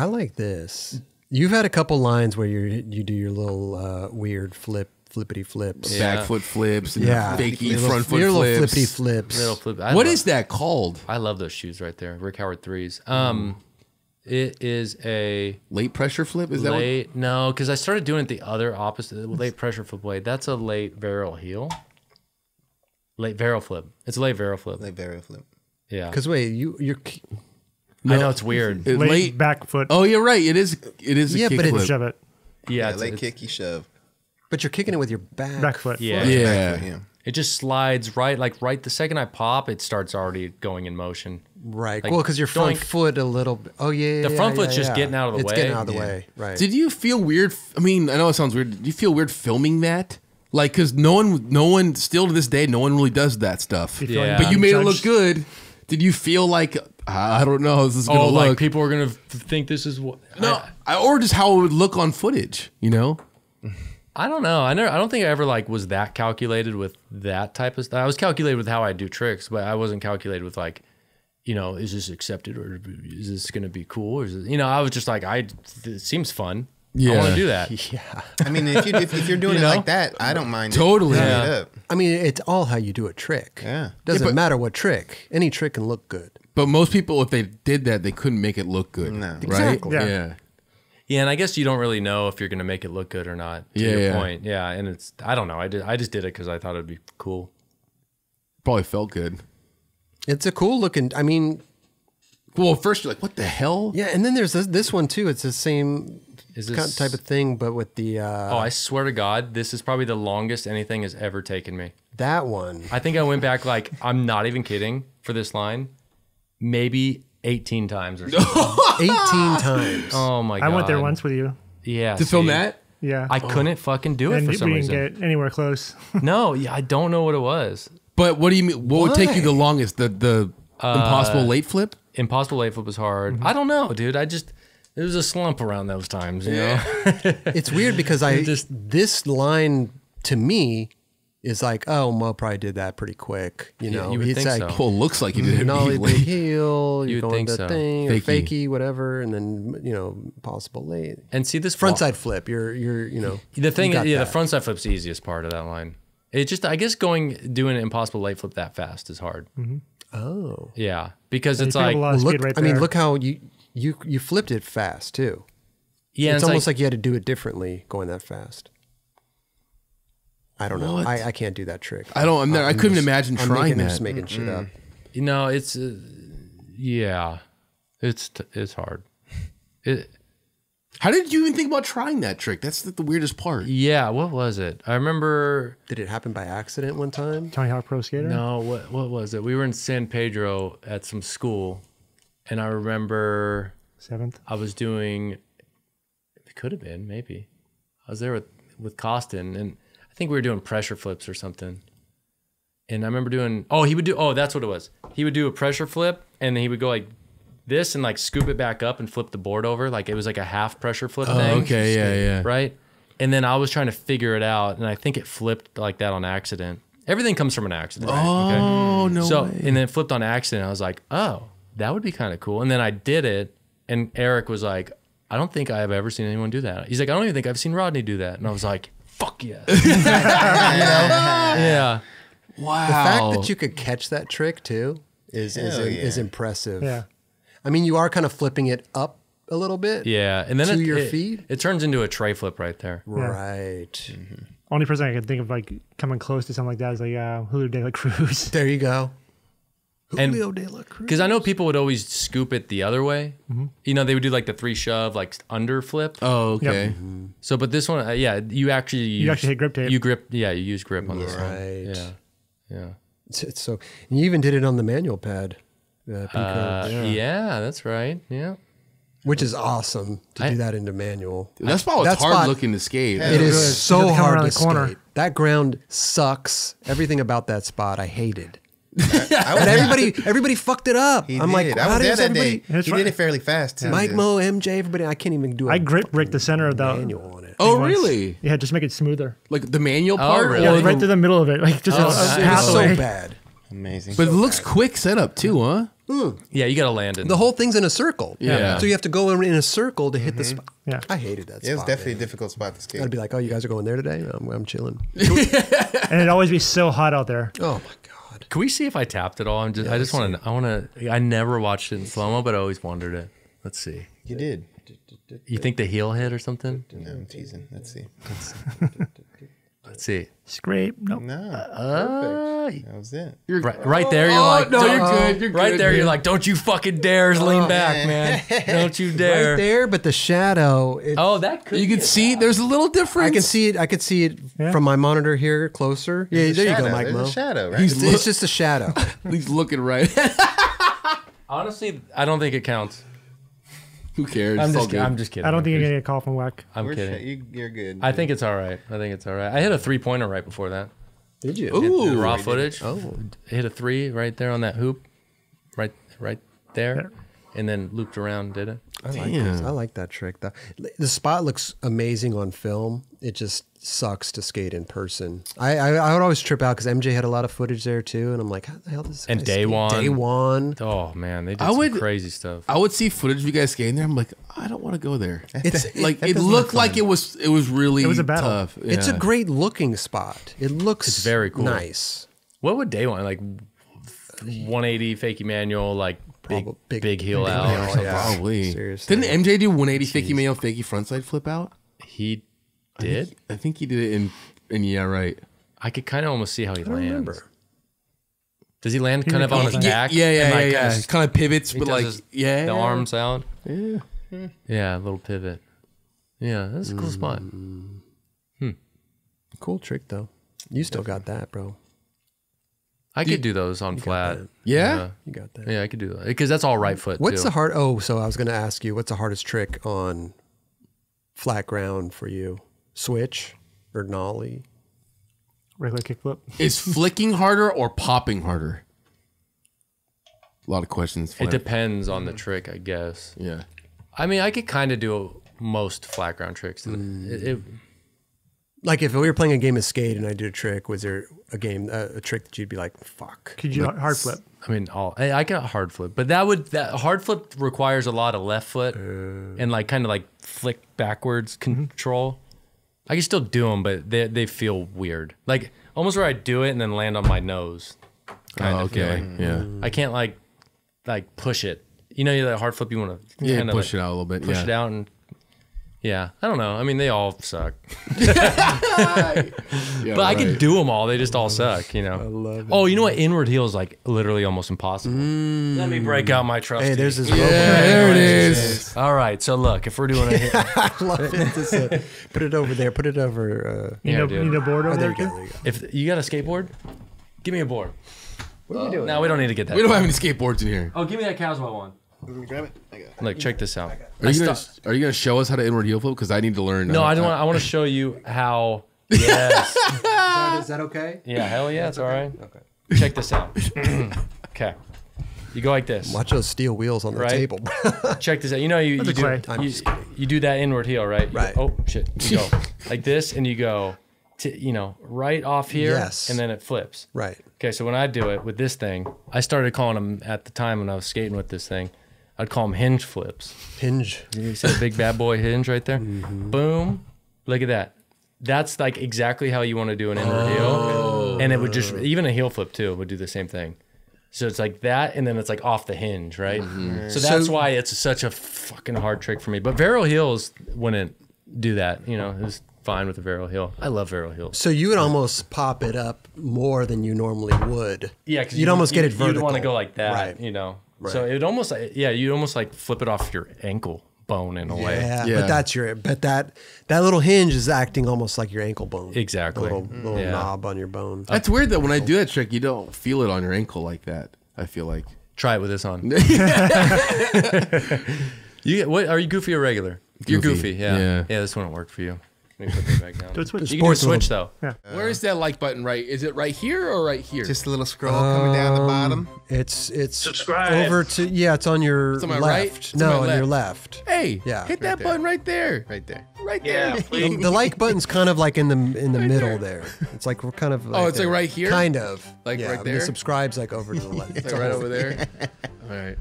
I like this. You've had a couple lines where you you do your little uh, weird flip, flippity flips. Yeah. Back foot flips and Yeah. fakey front little, foot your little flips. flippity flips. Little flip. What love- is that called? I love those shoes right there. Rick Howard threes. Um, it is a Late pressure flip? Is that what? late. No, because I started doing it the other opposite. Late pressure flip blade. That's a late varial heel. Late varial flip. It's a late varial flip. Late varial flip. Yeah. Because wait, you you're ki- I know it's weird. It- Late, late. back foot. Oh, you're right. It is. It is. A Yeah, kick but it- flip. Shove it. yeah. Yeah, it's- late it's- kick, shove. but you're kicking it with your back. Back foot. Yeah. Yeah. Foot, yeah. It just slides right, like right the second I pop, it starts already going in motion. Right. Like, well, because your front doink. foot a little. bit- Oh yeah. The yeah, front yeah, foot's just yeah. getting out of the it's way. It's getting out of the Yeah. way. Right. Did you feel weird? I mean, I know it sounds weird. Did you feel weird filming that? Like, cause no one, no one, still to this day, no one really does that stuff. Yeah. like But you made it look good. Did you feel like I don't know how this is oh, gonna Oh, look? like people are gonna think this is what? no, I, or just how it would look on footage. You know? I don't know. I never. I don't think I ever like was that calculated with that type of stuff. I was calculated with how I do tricks, but I wasn't calculated with like, you know, is this accepted or is this gonna be cool? Or is it, you know, I was just like, I. It seems fun. I want to do that. yeah. I mean, if you if, if you're doing You it like that, I don't mind. Totally. It. Yeah. Straight. I mean, it's all how you do a trick. Yeah. Doesn't Yeah, but- matter what trick. Any trick can look good. But most people, if they did that, they couldn't make it look good. No. Right? Exactly. Yeah. yeah. Yeah, and I guess you don't really know if you're gonna make it look good or not. To Yeah, your yeah. point. Yeah, and it's I don't know. I did. I just did it because I thought it'd be cool. Probably felt good. It's a cool looking. I mean, Well, first you're like, what the hell? yeah. And then there's this, this one too. It's the same Is kind this type of thing, but with the uh, Oh, I swear to God, this is probably the longest anything has ever taken me. that one. I think I went back like I'm not even kidding for this line, maybe 18 times or something. Eighteen times. oh my god! I went there once with you. Yeah, To film that? Yeah. I couldn't fucking do it and for we some didn't reason. get anywhere close. no, yeah, I don't know what it was. But what do you mean? What would take you the longest? The the Uh, impossible late flip? Impossible late flip was hard. Mm-hmm. I don't know, dude. I just it was a slump around those times, you know. It's weird because I just- this line to me is like, oh, Mo probably did that pretty quick. You Yeah, know, you would it's think like so. Well, it looks like he did it nollie big heel, you You'd go think into so. thing, or Fakey. fakey, whatever, and then you know, possible late And see this front side flip. You're you're you know The thing, you is, got yeah, the that. front side flip's the easiest part of that line. It just, I guess, going doing an impossible late flip that fast is hard. Mm-hmm. Oh, Yeah, because You it's like, a look. right I mean, look how you you you flipped it fast too. yeah, it's, it's, almost like, like, you had to do it differently going that fast. I don't know. I, I can't do that trick. I don't. I'm not, I couldn't just- imagine I'm trying making, that. just making shit up. you know, it's, uh, yeah, it's t- it's hard. It, How did you even think about trying that trick? That's the, the weirdest part. yeah, what was it? I remember. Did it happen by accident one time? Tony Hawk Pro Skater. No, what what was it? We were in San Pedro at some school, and I remember Seventh. I was doing. It could have been maybe. I was there with with Koston, and I think we were doing pressure flips or something. And I remember doing. Oh, he would do. Oh, that's what it was. He would do a pressure flip, and then he would go like this and like scoop it back up and flip the board over. Like it was like a half pressure flip Oh, thing. okay, yeah, yeah. Right. And then I was trying to figure it out, and I think it flipped like that on accident. Everything comes from an accident. Right? Oh no so way. and then it flipped on accident. I was like, oh, that would be kind of cool. And then I did it, and Eric was like, I don't think I've ever seen anyone do that. He's like, I don't even think I've seen Rodney do that. And I was like, fuck yes. you know? Yeah. wow. The fact that you could catch that trick too is is, Hell is impressive. Yeah. I mean, you are kind of flipping it up a little bit. Yeah. And then To it, your it- feet? It turns into a tre flip right there. Right. Only person I can think of like coming close to something like that is like uh, Julio De La Cruz. There you go. And- de la Cruz. Because I know people would always scoop it the other way. You know, they would do like the three shove, like under flip. Oh, okay. So, but this one, uh, yeah, you actually use, actually hit grip tape. You grip, yeah, you use grip on this one. Right. Yeah, yeah. It's, it's so and you even did it on the manual pad, uh, Uh, yeah. that's right. Yeah. which is awesome to I- do that into manual. That spot was That hard spot- looking to skate. It is really is. You have so hard to the corner. skate. That ground sucks. Everything about that spot I hated. I was And everybody everybody fucked it up. He I'm did. like, I how was there does that everybody day. That's He right. did it fairly fast too. Mike Yeah. Mo, MJ, everybody I can't even do a I grip brick the center of the manual on it. oh, once. really? Yeah, just make it smoother. Like the manual oh, part? really? Yeah, Or right the- through the middle of it, like just Oh, a, a nice. It is pathway. so bad. Amazing. but it looks quick setup too, huh? Hmm. Yeah, you got to land in The whole thing's in a circle. Yeah. So you have to go in, in a circle to hit the mm-hmm. spot. Yeah. I hated that It was spot. definitely a difficult spot to skate. I'd be like, oh, you guys are going there today? I'm, I'm chilling. and it'd always be so hot out there. Oh my god. Can we see if I tapped it all? I'm just, I just want to. I want to. I never watched it in slow mo, but I always wondered it. Let's see. you did. You think the heel hit or something? No, I'm teasing. Let's see. Let's see. Scrape. Nope. No, Uh, perfect. That was it. right, right there, you're Oh, like, no, don't- you're good, you're right good, there, you're like, don't you fucking dare lean back, man. Don't you dare. Right there, but the shadow. It, Oh, that could. You be can it. see there's a little difference. I can see it. I could see it Yeah. from my monitor here closer. Yeah, There's a there you go. Mike There's Mo. a shadow, right? It's, it's just a shadow. He's looking right. Honestly, I don't think it counts. Who cares? I'm It's just. good. I'm just kidding. I don't think you're gonna get a call from Whack. I'm We're kidding. sh- you, you're good. I think it's all right. I think it's all right. I hit a three pointer right before that. Did you? Ooh. The raw I did. footage. Oh. hit a three right there on that hoop, right, right there, There. and then looped around. Did it? I like this. I like that trick. The, the spot looks amazing on film. It just sucks to skate in person. I I, I would always trip out because MJ had a lot of footage there too, and I'm like, how the hell does this And guy Day skate? One. Day one. Oh man, they did I some would- crazy stuff. I would see footage of you guys skating there. I'm like, I don't want to go there. It's like that it looked look like it was it was really It was a battle. tough. It's a great looking spot. It looks It's very cool. nice. What would day one like? 180 fake manual, like big, Probably- big, big- heel big out. heel, or something. yeah. Probably. Seriously. Didn't MJ do 180 fakie mayo fakie frontside flip out? He did. I think he did it in in yeah right. I could kind of almost see how he I don't lands. remember. Does he land He kind of on his recalls back? Yeah, yeah, and, yeah, like, yeah. kinda kind of pivots, He but like his- yeah, the arms out. Yeah. Yeah, a little pivot. Yeah, that's a cool spot. Mm. Hmm. Cool trick though. You still got that, bro. I could do those on flat. that. Yeah? You got that. yeah, I could do that because that's all right foot. What's too. the hard? Oh, so I was going to ask you, what's the hardest trick on flat ground for you? Switch or nollie? Regular kickflip. Is flicking harder or popping harder? A lot of questions. for It depends on the trick, I guess. Yeah. I mean, I could kind of do most flat ground tricks. Mm. It, it, Like if we were playing a game of skate and I did a trick, was there a game, a, a trick that you'd be like, fuck? Could you hard flip? I mean, all I, I got hard flip, but that would that hard flip requires a lot of left foot uh. and like kind of like flick backwards mm-hmm. control. I can still do them, but they they feel weird. Like almost where I do it and then land on my nose. Kind Oh, of okay. feeling. Yeah. I can't like like push it. You know, you that hard flip you want to Yeah. Push it out a little bit. push yeah. it out and yeah. I don't know. I mean, they all suck. Yeah, But I can do them all. They just all suck, you know. I love it. Oh, you know what? Inward heel is like literally almost impossible. Let me break out my trusty. Hey, there's this. Yeah, robot. there it is. All right. So look, if we're doing a I love it. This, uh, put it over there. Put it over. Uh, You Yeah, know, dude. you know board oh, over there there. you go. There you go. if you got a skateboard, give me a board. What are we doing? No, we don't need to get that. We don't have any skateboards in here. Oh, give me that Caswell one. Grab it. I got it. Look, check this out. Are I you gonna sto- Are you gonna show us how to inward heel flip? Because I need to learn. no, I don't want. I want to show you how. Yes. Is that, is that okay? yeah. Hell yeah. It's all right. Okay. Check this out. okay. You go like this. Watch those steel wheels on the Right. table. Check this out. You know you, you do you, you do that inward heel, right? You go- Right. oh shit. You go like this, and you go, to, you know, right off here, Yes. and then it flips. right. Okay, so when I do it with this thing, I started calling them at the time when I was skating with this thing. I'd call them hinge flips. Hinge. You see the big bad boy hinge right there? Mm-hmm. Boom. Look at that. That's like exactly how you want to do an inward heel. And it would just, even a heel flip too, would do the same thing. So it's like that, and then it's like off the hinge, right? So that's So- why it's such a fucking hard trick for me. But varial heels wouldn't do that. You know, it was fine with the varial heel. I love varial heels. So you would almost pop it up more than you normally would. Yeah, because you'd almost get it vertical. You'd want to go like that, Right. you know. So it almost, yeah, you'd almost like flip it off your ankle bone in a way. Yeah, Yeah. but that's your but that that little hinge is acting almost like your ankle bone. Exactly. The little, little Yeah. knob on your bone. That's weird that when I do that trick, you don't feel it on your ankle like that. I feel like. Try it with this on. you get what? Are you goofy or regular? You're Goofy. goofy. Yeah. Yeah. Yeah. This wouldn't work for you. Let me put that back down. Do it switch. You can do a Sports switch though. Yeah. Uh, Where is that like button? Right? Is it right here or right here? Just a little scroll coming down the um, bottom. It's it's Subscribe. over to yeah. It's on your on my right? left. It's on no, my on your left. hey, Yeah, hit right that there. button right there. Right there. Right Yeah, there. please. The, the like button's kind of like in the in the middle there. It's like we're kind of. Oh, it's like there. right here? Kind of. Like yeah, right but there? The subscribe's like over to the left. Like right over there. All right.